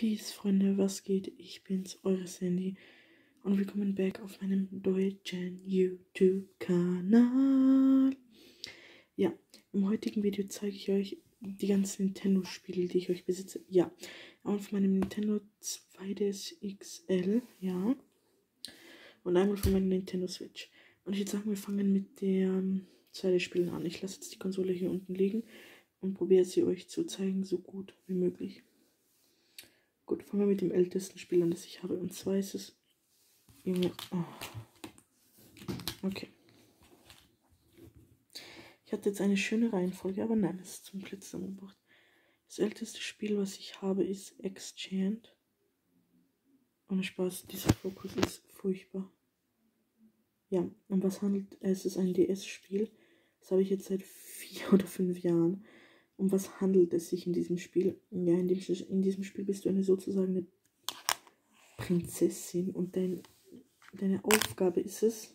Peace, Freunde, was geht? Ich bin's, eure Sandy. Und willkommen back auf meinem deutschen YouTube-Kanal. Ja, im heutigen Video zeige ich euch die ganzen Nintendo-Spiele, die ich euch besitze. Ja, einmal von meinem Nintendo 2DS XL, ja. Und einmal von meinem Nintendo Switch. Und ich würde sagen, wir fangen mit den 2D-Spielen an. Ich lasse jetzt die Konsole hier unten liegen und probiere sie euch zu zeigen, so gut wie möglich. Gut, fangen wir mit dem ältesten Spiel an, das ich habe. Und zwar ist es. Junge. Oh. Okay. Ich hatte jetzt eine schöne Reihenfolge, aber nein, es ist zum Glück zusammengebracht. Das älteste Spiel, was ich habe, ist Exchant. Ohne Spaß, dieser Fokus ist furchtbar. Ja, und was handelt es? ist ein DS-Spiel. Das habe ich jetzt seit vier oder fünf Jahren. Um was handelt es sich in diesem Spiel? Ja, in, dem, in diesem Spiel bist du eine sozusagen eine Prinzessin und dein, deine Aufgabe ist es,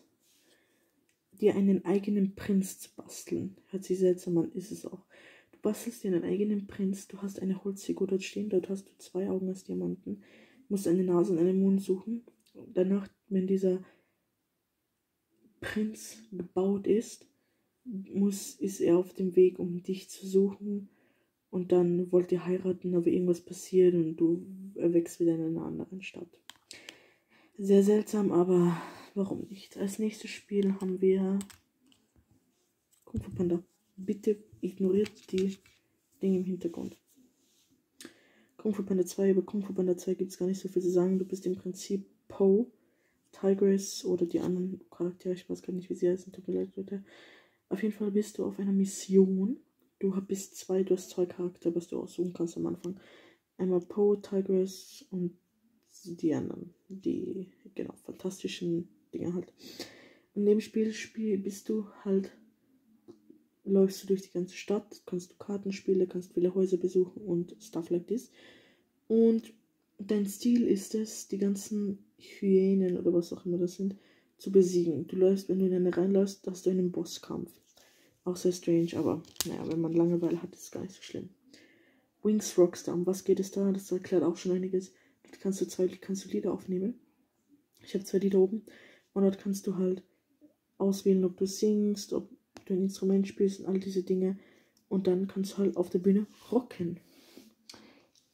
dir einen eigenen Prinz zu basteln. Hört sich seltsam an, ist es auch. Du bastelst dir einen eigenen Prinz, du hast eine Holzfigur dort stehen, dort hast du zwei Augen als Diamanten, musst eine Nase und einen Mund suchen. Danach, wenn dieser Prinz gebaut ist, muss, ist er auf dem Weg, um dich zu suchen. Und dann wollt ihr heiraten, aber irgendwas passiert und du erwächst wieder in einer anderen Stadt. Sehr seltsam, aber warum nicht? Als nächstes Spiel haben wir Kung Fu Panda. Bitte ignoriert die Dinge im Hintergrund. Kung Fu Panda 2, über Kung Fu Panda 2 gibt es gar nicht so viel zu sagen. Du bist im Prinzip Poe, Tigress oder die anderen Charaktere, ich weiß gar nicht, wie sie heißen, tut mir leid, Leute. Auf jeden Fall bist du auf einer Mission. Du bist zwei, du hast zwei Charaktere, was du aussuchen kannst am Anfang. Einmal Poe, Tigress und die anderen. Die, genau, fantastischen Dinge halt. In dem Spiel, Spiel bist du halt, läufst du durch die ganze Stadt, kannst du Karten spielen, kannst viele Häuser besuchen und stuff like this. Und dein Stil ist es, die ganzen Hyänen oder was auch immer das sind, zu besiegen. Du läufst, wenn du in eine reinläufst, hast du einen Bosskampf. Auch sehr strange, aber naja, wenn man Langeweile hat, ist es gar nicht so schlimm. Wings Rockstar, um was geht es da? Das erklärt auch schon einiges. Dort kannst du zwei kannst du Lieder aufnehmen. Ich habe zwei Lieder oben. Und dort kannst du halt auswählen, ob du singst, ob du ein Instrument spielst und all diese Dinge. Und dann kannst du halt auf der Bühne rocken.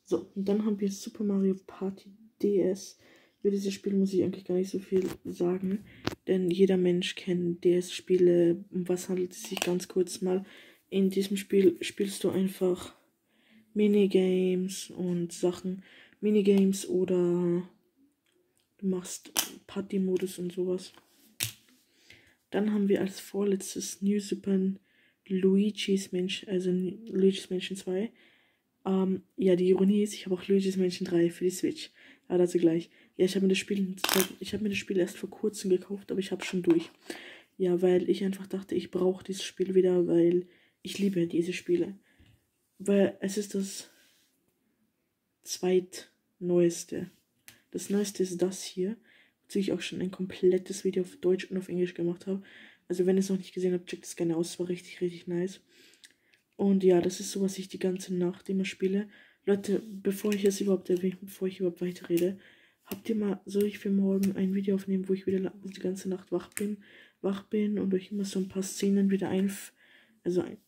So, und dann haben wir Super Mario Party DS. Über dieses Spiel muss ich eigentlich gar nicht so viel sagen, denn jeder Mensch kennt DS-Spiele. Um was handelt es sich ganz kurz mal? In diesem Spiel spielst du einfach Minigames und Sachen. Minigames oder du machst Party-Modus und sowas. Dann haben wir als vorletztes New Super Luigi's Mensch, also Luigi's Mansion 2. Ähm, ja, die Ironie ist, ich habe auch Luigi's Mansion 3 für die Switch. Aber dazu gleich. Ja, ich habe mir das Spiel, mir das Spiel erst vor kurzem gekauft, aber ich habe schon durch. Ja, weil ich einfach dachte, ich brauche dieses Spiel wieder, weil ich liebe diese Spiele. Weil es ist das zweitneueste. Das neueste ist das hier, wozu ich auch schon ein komplettes Video auf Deutsch und auf Englisch gemacht habe. Also wenn ihr es noch nicht gesehen habt, checkt es gerne aus. Es war richtig, richtig nice. Und ja, das ist so, was ich die ganze Nacht immer spiele. Leute, bevor ich es überhaupt erwähne, bevor ich überhaupt weiterrede, habt ihr mal, soll ich für morgen ein Video aufnehmen, wo ich wieder die ganze Nacht wach bin, wach bin und euch immer so ein paar Szenen wieder einf also ein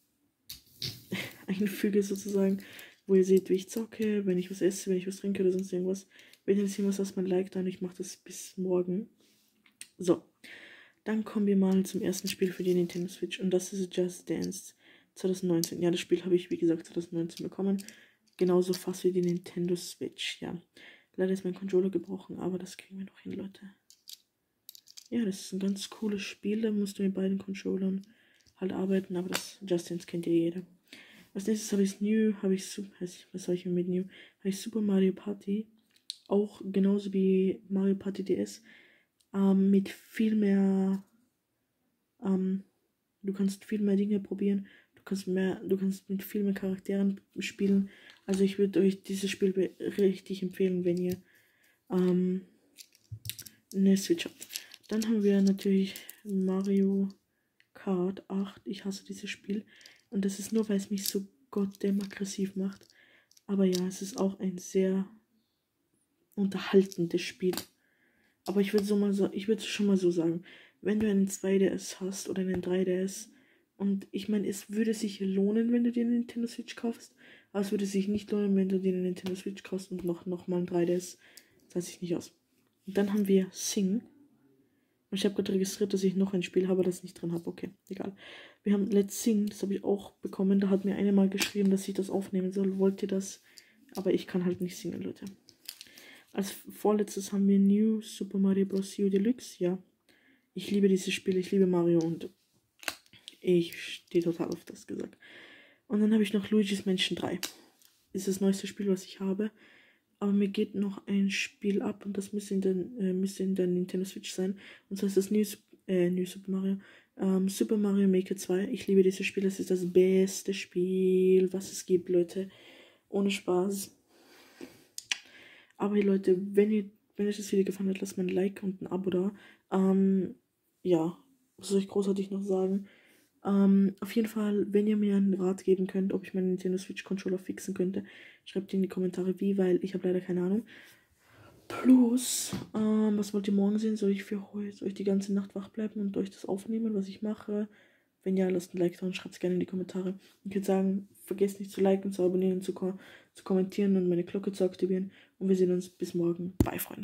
einfüge sozusagen, wo ihr seht, wie ich zocke, wenn ich was esse, wenn ich was trinke oder sonst irgendwas. Wenn ihr das was man liked, dann ich mache das bis morgen. So, dann kommen wir mal zum ersten Spiel für die Nintendo Switch und das ist Just Dance 2019. Ja, das Spiel habe ich wie gesagt 2019 bekommen. Genauso fast wie die Nintendo Switch, ja. Leider ist mein Controller gebrochen, aber das kriegen wir noch hin, Leute. Ja, das ist ein ganz cooles Spiel. Da musst du mit beiden Controllern halt arbeiten, aber das Justins kennt ja jeder. Als nächstes habe ich New, habe ich, was soll ich mit New? Habe ich Super Mario Party. Auch genauso wie Mario Party DS. Ähm, mit viel mehr, ähm, du kannst viel mehr Dinge probieren. Du kannst mehr, du kannst mit viel mehr Charakteren spielen. Also ich würde euch dieses Spiel richtig empfehlen, wenn ihr ähm, eine Switch habt. Dann haben wir natürlich Mario Kart 8. Ich hasse dieses Spiel. Und das ist nur, weil es mich so goddamn aggressiv macht. Aber ja, es ist auch ein sehr unterhaltendes Spiel. Aber ich würde so mal so, ich würde schon mal so sagen, wenn du einen 2DS hast oder einen 3DS, und ich meine, es würde sich lohnen, wenn du dir eine Nintendo Switch kaufst, aber es würde sich nicht lohnen, wenn du dir eine Nintendo Switch kaufst und noch, noch mal ein 3DS. Das weiß ich nicht aus. Und dann haben wir Sing. Und ich habe gerade registriert, dass ich noch ein Spiel habe, das ich nicht drin habe. Okay, egal. Wir haben Let's Sing, das habe ich auch bekommen. Da hat mir eine mal geschrieben, dass ich das aufnehmen soll. Wollt ihr das? Aber ich kann halt nicht singen, Leute. Als vorletztes haben wir New Super Mario Bros. U Deluxe. Ja, ich liebe dieses Spiel. Ich liebe Mario und ich stehe total auf das gesagt. Und dann habe ich noch Luigi's Mansion 3. Ist das neueste Spiel, was ich habe. Aber mir geht noch ein Spiel ab und das müsste in der, äh, müsste in der Nintendo Switch sein. Und zwar ist das New, äh, New Super Mario. Ähm, Super Mario Maker 2. Ich liebe dieses Spiel. Das ist das beste Spiel, was es gibt, Leute. Ohne Spaß. Aber Leute, wenn ihr, wenn euch das Video gefallen hat, lasst mir ein Like und ein Abo da. Ähm, ja, was soll ich großartig noch sagen? Ähm, auf jeden Fall, wenn ihr mir einen Rat geben könnt, ob ich meinen Nintendo Switch Controller fixen könnte, schreibt in die Kommentare wie, weil ich habe leider keine Ahnung. Plus, ähm, was wollt ihr morgen sehen? Soll ich für heute, ich die ganze Nacht wach bleiben und euch das aufnehmen, was ich mache? Wenn ja, lasst ein Like da und schreibt es gerne in die Kommentare. Ich würde sagen, vergesst nicht zu liken, zu abonnieren, zu, ko zu kommentieren und meine Glocke zu aktivieren. Und wir sehen uns bis morgen. Bye, Freunde.